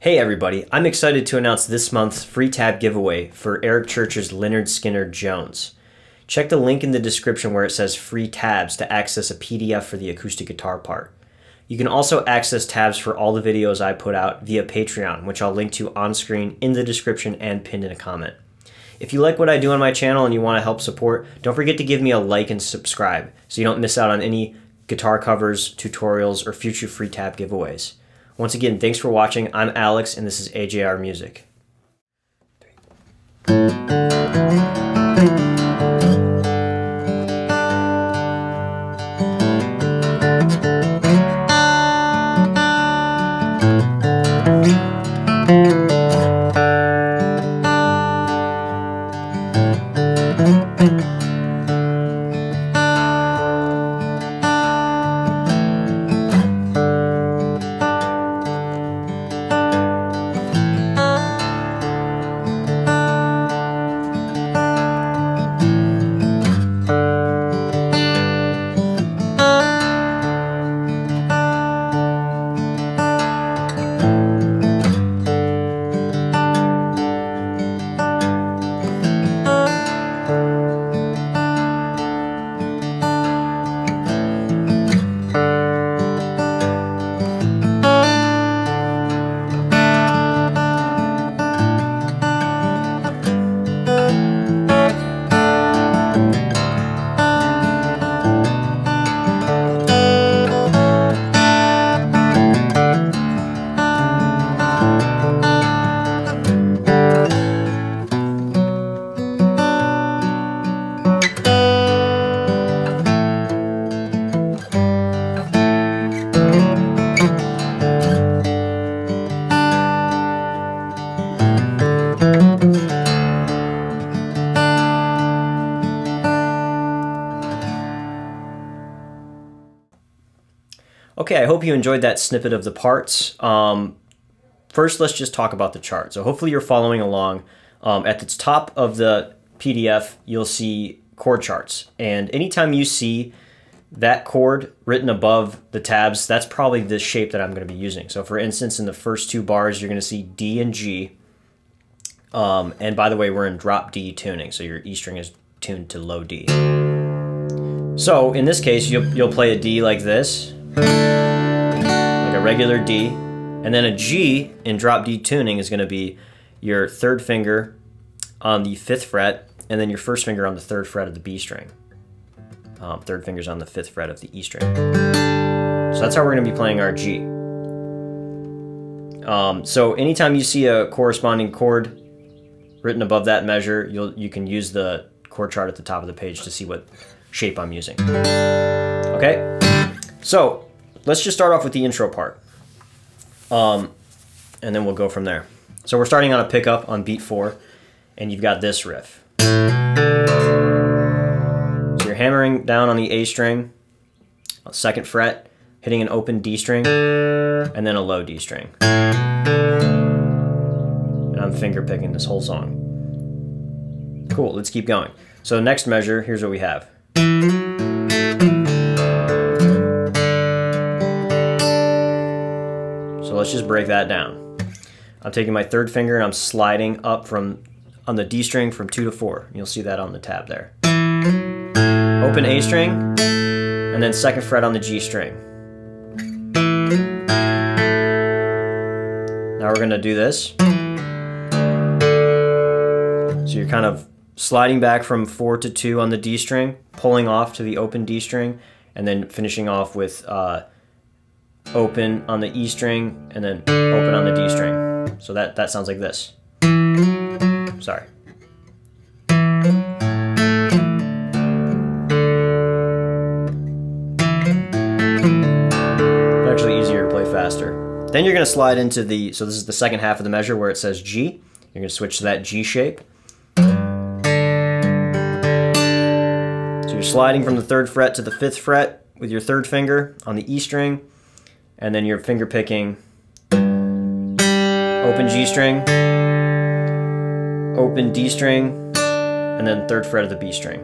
Hey everybody, I'm excited to announce this month's free tab giveaway for Eric Church's Lynyrd Skynyrd Jones. Check the link in the description where it says free tabs to access a PDF for the acoustic guitar part. You can also access tabs for all the videos I put out via Patreon, which I'll link to on screen in the description and pinned in a comment. If you like what I do on my channel and you want to help support, don't forget to give me a like and subscribe so you don't miss out on any guitar covers, tutorials, or future free tab giveaways. Once again, thanks for watching. I'm Alex, and this is AJR Music. I hope you enjoyed that snippet of the parts. Um, first, let's just talk about the chart. So hopefully you're following along. Um, at the top of the PDF, you'll see chord charts. And anytime you see that chord written above the tabs, that's probably the shape that I'm going to be using. So for instance, in the first two bars, you're going to see D and G. Um, and by the way, we're in drop D tuning, so your E string is tuned to low D. So in this case, you'll, you'll play a D like this like a regular D. And then a G in drop D tuning is going to be your third finger on the fifth fret, and then your first finger on the third fret of the B string. Um, third finger's on the fifth fret of the E string. So that's how we're going to be playing our G. Um, so anytime you see a corresponding chord written above that measure, you'll you can use the chord chart at the top of the page to see what shape I'm using. Okay. So let's just start off with the intro part. Um, and then we'll go from there. So we're starting on a pickup on beat four, and you've got this riff. So you're hammering down on the A string, second fret, hitting an open D string, and then a low D string. And I'm finger picking this whole song. Cool, let's keep going. So next measure, here's what we have. Let's just break that down. I'm taking my third finger and I'm sliding up from on the D string from 2 to 4. You'll see that on the tab there. Open A string, and then second fret on the G string. Now we're going to do this. So you're kind of sliding back from 4 to 2 on the D string, pulling off to the open D string, and then finishing off with uh, open on the E string, and then open on the D string. So that, that sounds like this. Sorry. Actually easier to play faster. Then you're going to slide into the, so this is the second half of the measure where it says G. You're to switch to that G shape. So you're sliding from the third fret to the fifth fret with your third finger on the E string and then you're finger picking open G string, open D string, and then third fret of the B string.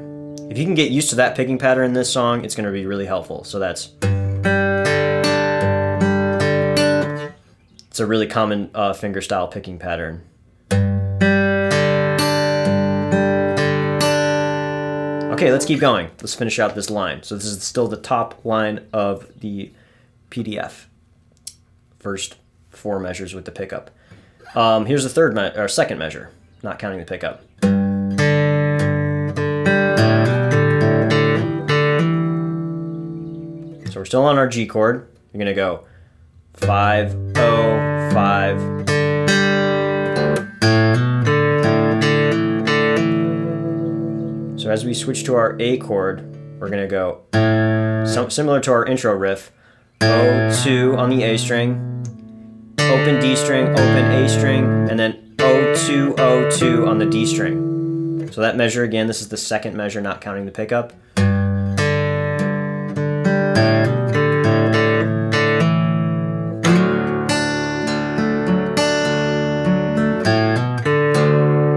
If you can get used to that picking pattern in this song, it's going to be really helpful. So that's It's a really common uh, finger style picking pattern. Okay, let's keep going. Let's finish out this line. So this is still the top line of the PDF. First four measures with the pickup. Um, here's the third me or second measure, not counting the pickup. So we're still on our G chord. You're gonna go five, oh, five. So as we switch to our A chord, we're gonna go similar to our intro riff, O2 on the A string, open D string, open A string, and then O2, O2 on the D string. So that measure again, this is the second measure, not counting the pickup.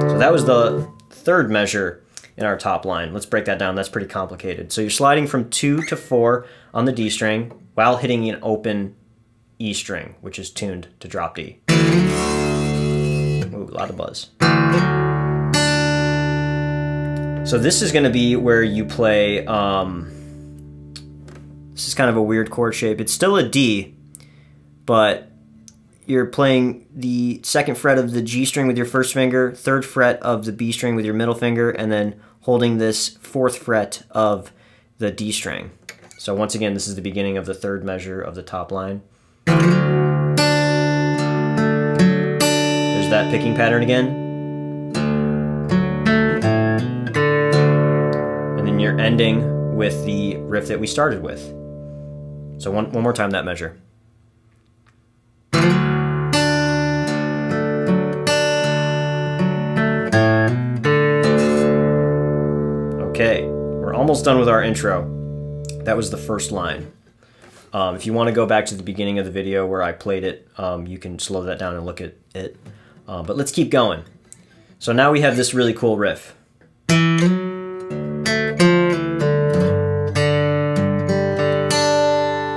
So that was the third measure in our top line. Let's break that down. That's pretty complicated. So you're sliding from 2 to 4 on the D string while hitting an open E string, which is tuned to drop D. Ooh, a lot of buzz. So this is going to be where you play, um, this is kind of a weird chord shape. It's still a D, but you're playing the second fret of the G string with your first finger, third fret of the B string with your middle finger, and then holding this fourth fret of the D string. So once again, this is the beginning of the third measure of the top line. There's that picking pattern again. And then you're ending with the riff that we started with. So one, one more time that measure. Almost done with our intro. That was the first line. Um, if you want to go back to the beginning of the video where I played it, um, you can slow that down and look at it. Uh, but let's keep going. So now we have this really cool riff.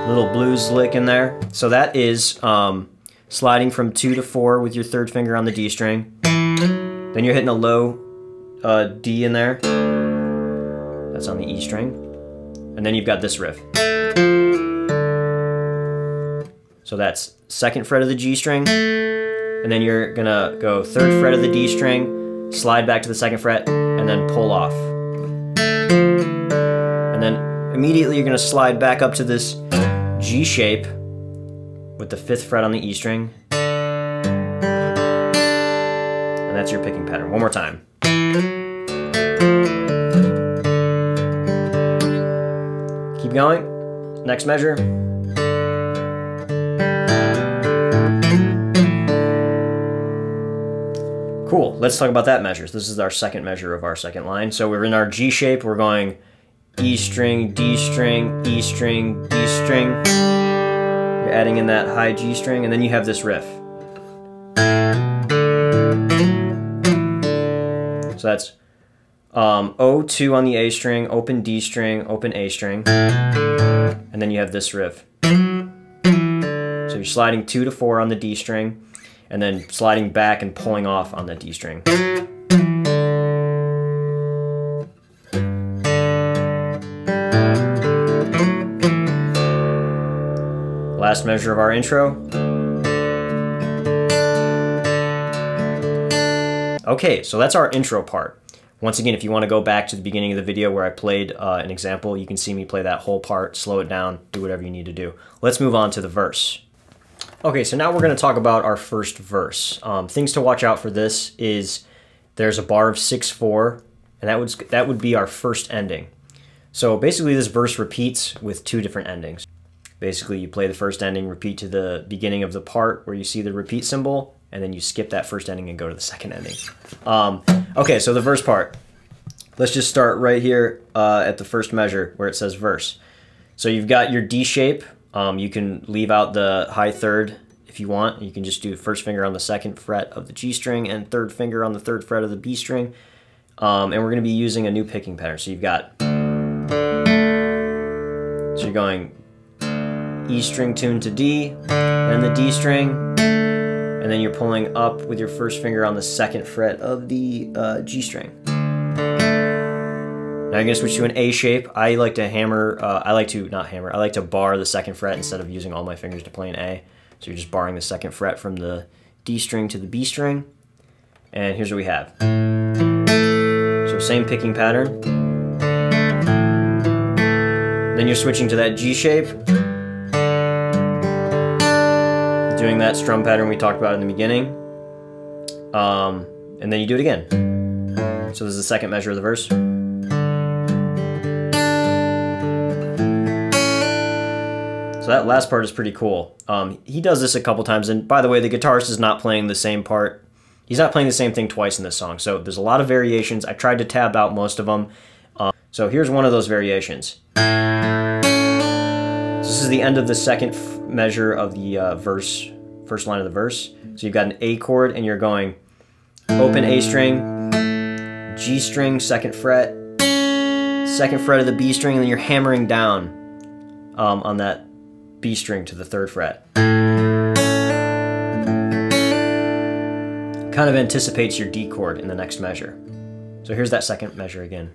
Little blues lick in there. So that is um, sliding from 2 to 4 with your third finger on the D string. Then you're hitting a low uh, D in there. That's on the E string. And then you've got this riff. So that's second fret of the G string, and then you're gonna go third fret of the D string, slide back to the second fret, and then pull off. And then immediately you're gonna slide back up to this G shape with the fifth fret on the E string. And that's your picking pattern. One more time. Keep going. Next measure. Cool, let's talk about that measure. This is our second measure of our second line. So we're in our G shape, we're going E string, D string, E string, D string. You're adding in that high G string, and then you have this riff. So that's um, O2 on the A string, open D string, open A string, and then you have this riff. So you're sliding 2 to 4 on the D string, and then sliding back and pulling off on the D string. Last measure of our intro. Okay, so that's our intro part. Once again, if you want to go back to the beginning of the video where I played uh, an example, you can see me play that whole part, slow it down, do whatever you need to do. Let's move on to the verse. Okay, so now we're going to talk about our first verse. Um, things to watch out for this is there's a bar of 6-4, and that would, that would be our first ending. So basically this verse repeats with two different endings. Basically you play the first ending, repeat to the beginning of the part where you see the repeat symbol, and then you skip that first ending and go to the second ending. Um, okay, so the verse part. Let's just start right here uh, at the first measure where it says verse. So you've got your D shape. Um, you can leave out the high third if you want. You can just do first finger on the second fret of the G string and third finger on the third fret of the B string. Um, and we're going to be using a new picking pattern. So you've got, so you're going E string tuned to D, and the D string, and then you're pulling up with your first finger on the second fret of the uh, G string. Now you're gonna switch to an A shape. I like to hammer, uh, I like to, not hammer, I like to bar the second fret instead of using all my fingers to play an A. So you're just barring the second fret from the D string to the B string. And here's what we have. So same picking pattern. Then you're switching to that G shape. Doing that strum pattern we talked about in the beginning. Um, and then you do it again. So this is the second measure of the verse. So that last part is pretty cool. Um, he does this a couple times, and by the way, the guitarist is not playing the same part. He's not playing the same thing twice in this song, so there's a lot of variations. I tried to tab out most of them. Um, so here's one of those variations. This is the end of the second measure of the uh, verse, first line of the verse. So you've got an A chord, and you're going open A string, G string, second fret, second fret of the B string, and then you're hammering down um, on that B string to the third fret. Kind of anticipates your D chord in the next measure. So here's that second measure again.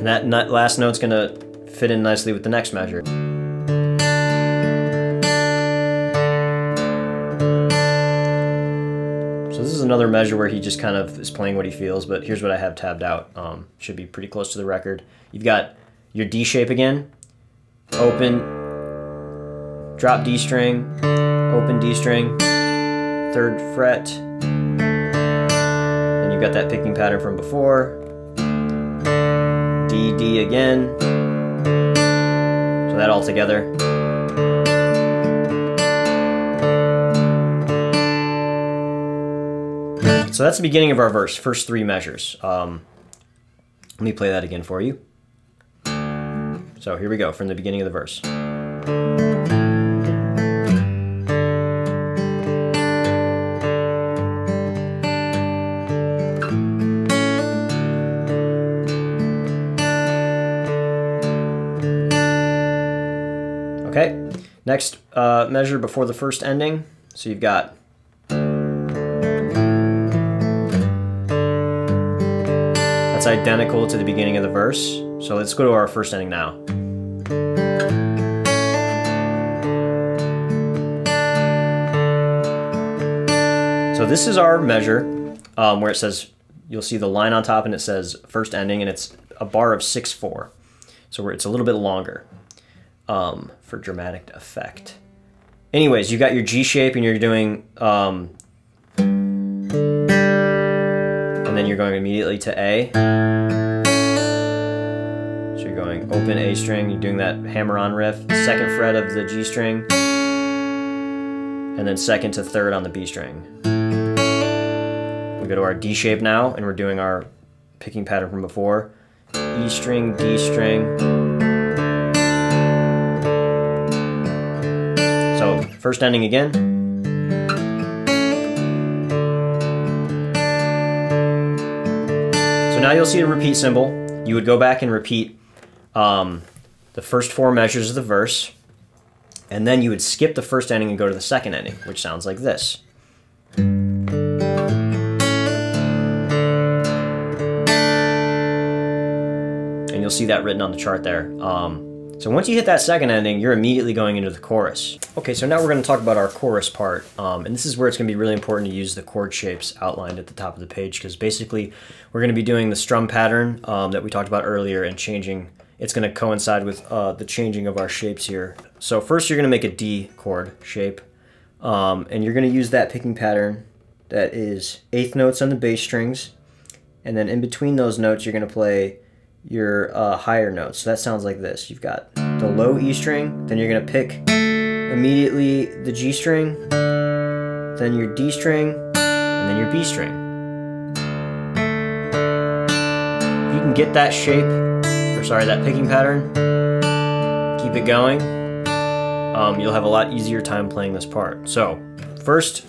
And that last note's gonna fit in nicely with the next measure. So this is another measure where he just kind of is playing what he feels, but here's what I have tabbed out. Um, should be pretty close to the record. You've got your D shape again, open, drop D string, open D string, third fret, and you've got that picking pattern from before, D, D again, so that all together. So that's the beginning of our verse, first three measures. Um, let me play that again for you. So here we go from the beginning of the verse. Okay, next uh, measure before the first ending. So you've got That's identical to the beginning of the verse. So let's go to our first ending now. So this is our measure um, where it says, you'll see the line on top and it says first ending and it's a bar of 6-4. So it's a little bit longer um, for dramatic effect. Anyways, you got your G shape and you're doing um, and then you're going immediately to A. So you're going open A string, you're doing that hammer-on riff, second fret of the G string, and then second to third on the B string. We go to our D shape now, and we're doing our picking pattern from before. E string, D string. First ending again. So now you'll see a repeat symbol. You would go back and repeat um, the first four measures of the verse, and then you would skip the first ending and go to the second ending, which sounds like this. And you'll see that written on the chart there. Um, so once you hit that second ending, you're immediately going into the chorus. Okay, so now we're going to talk about our chorus part. Um, and this is where it's going to be really important to use the chord shapes outlined at the top of the page because basically we're going to be doing the strum pattern um, that we talked about earlier and changing. It's going to coincide with uh, the changing of our shapes here. So first you're going to make a D chord shape. Um, and you're going to use that picking pattern that is eighth notes on the bass strings. And then in between those notes, you're going to play your uh, higher notes. So that sounds like this. You've got the low E string, then you're to pick immediately the G string, then your D string, and then your B string. You can get that shape, or sorry, that picking pattern, keep it going, um, you'll have a lot easier time playing this part. So, first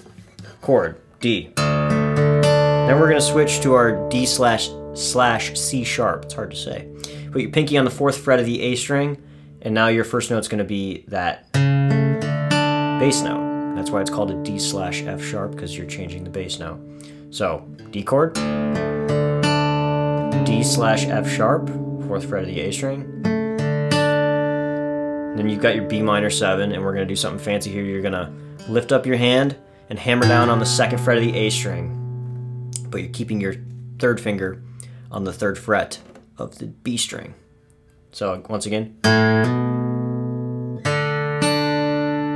chord, D. Then we're to switch to our D slash slash C sharp. It's hard to say. put your pinky on the fourth fret of the A string, and now your first note's going to be that bass note. That's why it's called a D slash F sharp, because you're changing the bass note. So, D chord, D slash F sharp, fourth fret of the A string. Then you've got your B minor 7, and we're going to do something fancy here. You're going to lift up your hand and hammer down on the second fret of the A string, but you're keeping your third finger on the third fret of the B string. So once again,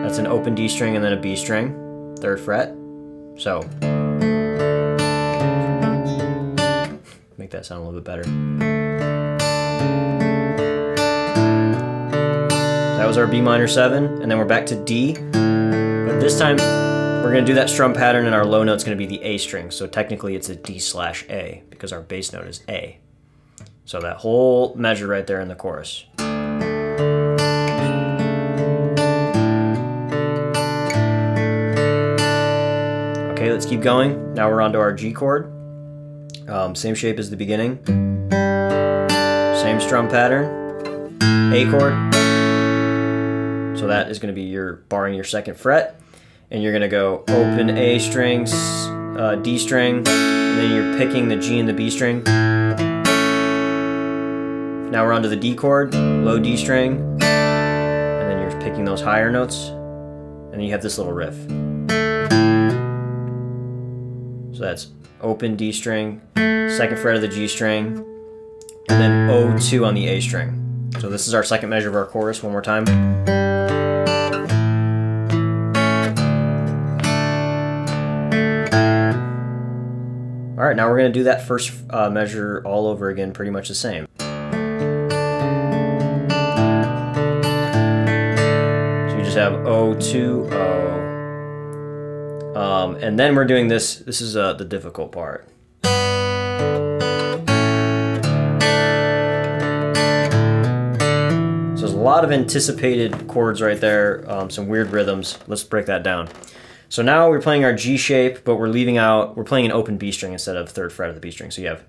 that's an open D string and then a B string, third fret. So make that sound a little bit better. That was our B minor 7, and then we're back to D. But this time, we're to do that strum pattern, and our low note's to be the A string. So technically, it's a D slash A, because our bass note is A. So that whole measure right there in the chorus. Okay, let's keep going. Now we're on to our G chord. Um, same shape as the beginning. Same strum pattern. A chord. So that is to be your barring your second fret. And you're to go open A strings, uh, D string, and then you're picking the G and the B string. Now we're onto the D chord, low D string, and then you're picking those higher notes, and then you have this little riff. So that's open D string, second fret of the G string, and then O2 on the A string. So this is our second measure of our chorus, one more time. Now we're going to do that first uh, measure all over again, pretty much the same. So you just have O2, O. Um, and then we're doing this, this is uh, the difficult part. So there's a lot of anticipated chords right there, um, some weird rhythms. Let's break that down. So now we're playing our G shape, but we're leaving out, we're playing an open B string instead of third fret of the B string. So you have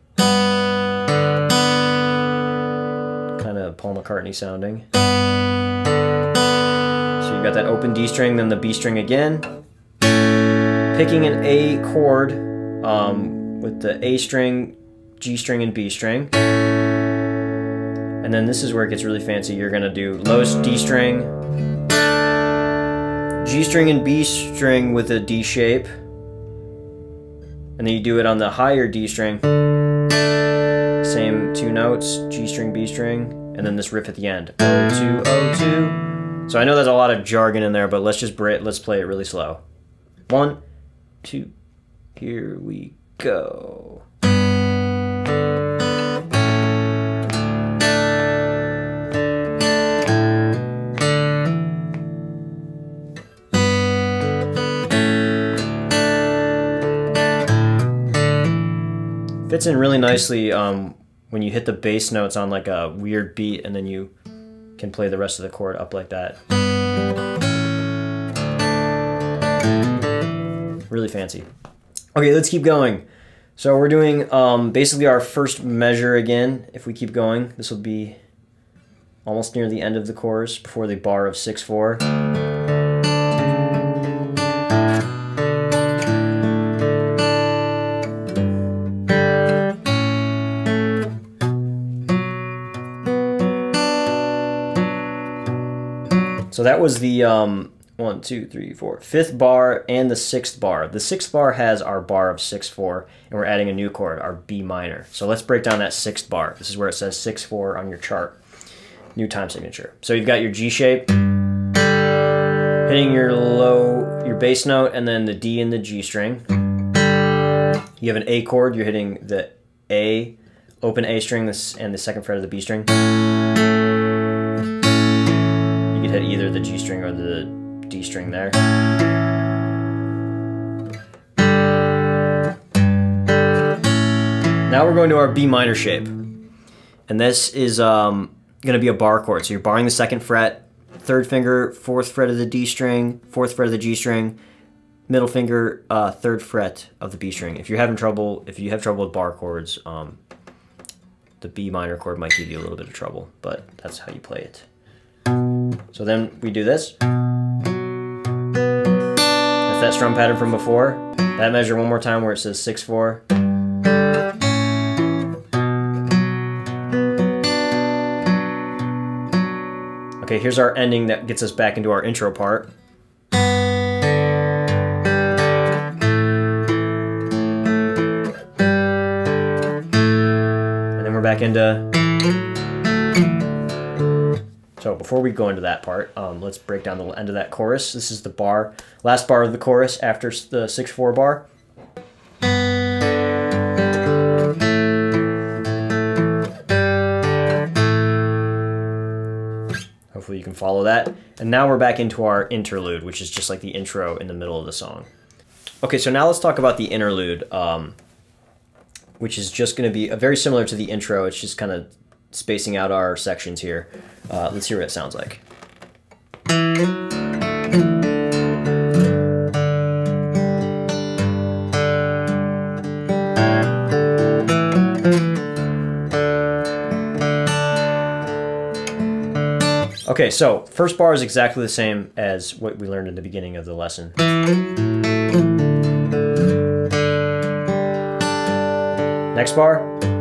kind of Paul McCartney sounding. So you've got that open D string, then the B string again. Picking an A chord um, with the A string, G string, and B string. And then this is where it gets really fancy. You're gonna do lowest D string, G string and B string with a D shape. And then you do it on the higher D string. Same two notes, G string, B string, and then this riff at the end. O2, O2. So I know there's a lot of jargon in there, but let's just let's play it really slow. One, two, here we go. Fits in really nicely um, when you hit the bass notes on like a weird beat and then you can play the rest of the chord up like that. Really fancy. Okay, let's keep going. So we're doing um, basically our first measure again. If we keep going, this will be almost near the end of the chorus before the bar of 6-4. So that was the um, one, two, three, four, fifth bar and the sixth bar. The sixth bar has our bar of six four, and we're adding a new chord, our B minor. So let's break down that sixth bar. This is where it says six four on your chart. New time signature. So you've got your G shape, hitting your low, your bass note, and then the D and the G string. You have an A chord. You're hitting the A, open A string, this and the second fret of the B string the G string or the D string there. Now we're going to our B minor shape. And this is um, going to be a bar chord. So you're barring the second fret, third finger, fourth fret of the D string, fourth fret of the G string, middle finger, uh, third fret of the B string. If you're having trouble, if you have trouble with bar chords, um, the B minor chord might give you a little bit of trouble, but that's how you play it. So then we do this. That's that strum pattern from before. That measure one more time where it says 6-4. Okay, here's our ending that gets us back into our intro part. And then we're back into... before we go into that part, um, let's break down the end of that chorus. This is the bar, last bar of the chorus after the 6-4 bar. Hopefully you can follow that. And now we're back into our interlude, which is just like the intro in the middle of the song. Okay, so now let's talk about the interlude, um, which is just going to be very similar to the intro. It's just kind of spacing out our sections here. Uh, let's hear what it sounds like. Okay, so first bar is exactly the same as what we learned in the beginning of the lesson. Next bar.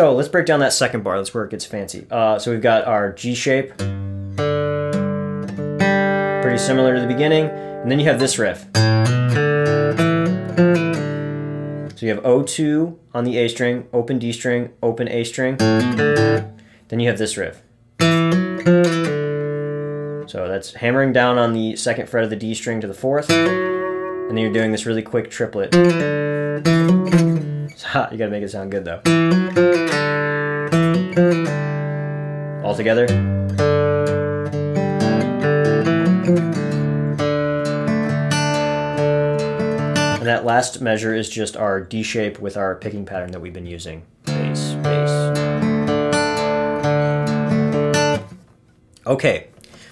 So let's break down that second bar. That's where it gets fancy. Uh, so we've got our G shape. Pretty similar to the beginning. And then you have this riff. So you have O2 on the A string, open D string, open A string. Then you have this riff. So that's hammering down on the second fret of the D string to the fourth. And then you're doing this really quick triplet. You gotta make it sound good though. All together. And that last measure is just our D shape with our picking pattern that we've been using. Bass, bass. Okay,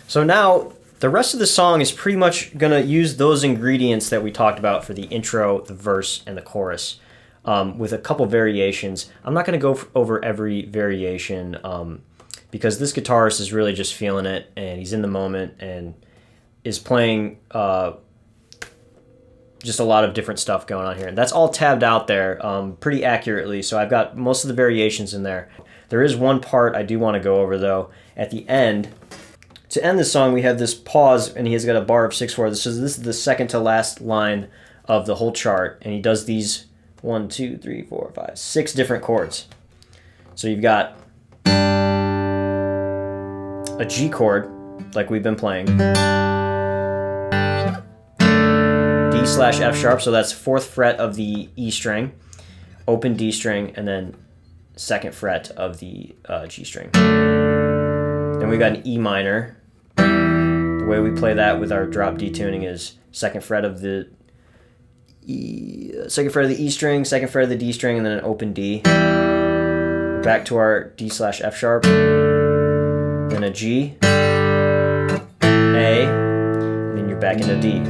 so now the rest of the song is pretty much going to use those ingredients that we talked about for the intro, the verse, and the chorus. Um, with a couple variations. I'm not going to go over every variation um, because this guitarist is really just feeling it and he's in the moment and is playing uh, just a lot of different stuff going on here. And that's all tabbed out there um, pretty accurately. So I've got most of the variations in there. There is one part I do want to go over though. At the end, to end the song, we have this pause and he has got a bar of 6-4. This is, this is the second to last line of the whole chart. And he does these one, two, three, four, five, six different chords. So you've got a G chord, like we've been playing. D slash F sharp, so that's fourth fret of the E string, open D string, and then second fret of the uh, G string. Then we've got an E minor. The way we play that with our drop D tuning is second fret of the E, second fret of the E string, second fret of the D string, and then an open D. Back to our D slash F sharp, then a G, A, and then you're back into D.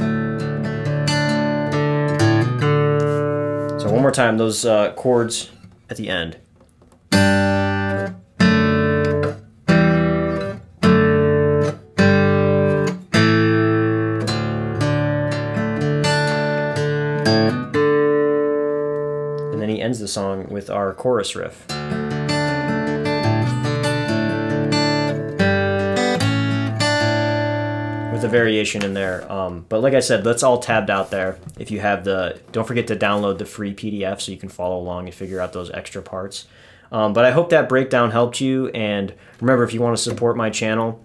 So one more time, those uh, chords at the end. And then he ends the song with our chorus riff. Variation in there. Um, but like I said, that's all tabbed out there. If you have the, don't forget to download the free PDF so you can follow along and figure out those extra parts. Um, but I hope that breakdown helped you. And remember, if you want to support my channel,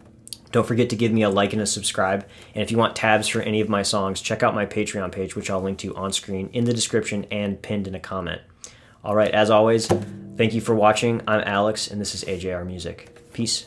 don't forget to give me a like and a subscribe. And if you want tabs for any of my songs, check out my Patreon page, which I'll link to on screen in the description and pinned in a comment. All right, as always, thank you for watching. I'm Alex, and this is AJR Music. Peace.